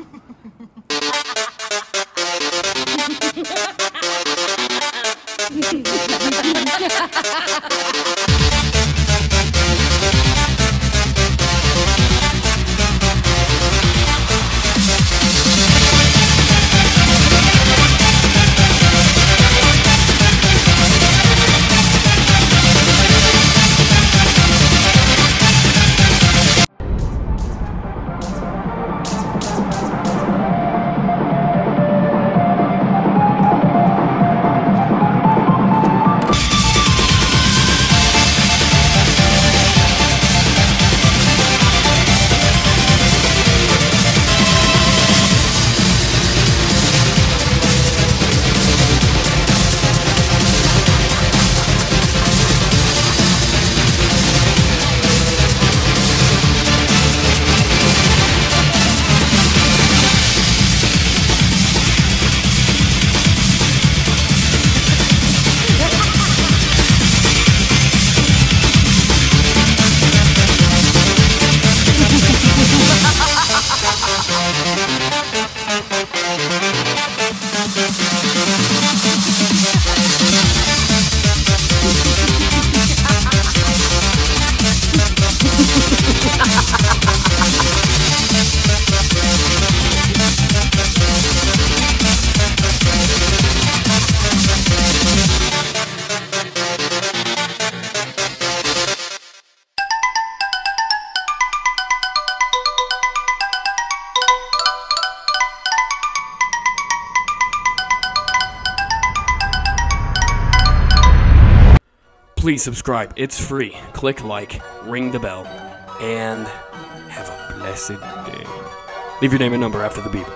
Ha ha ha ha! Please subscribe. It's free. Click like, ring the bell, and have a blessed day. Leave your name and number after the beep.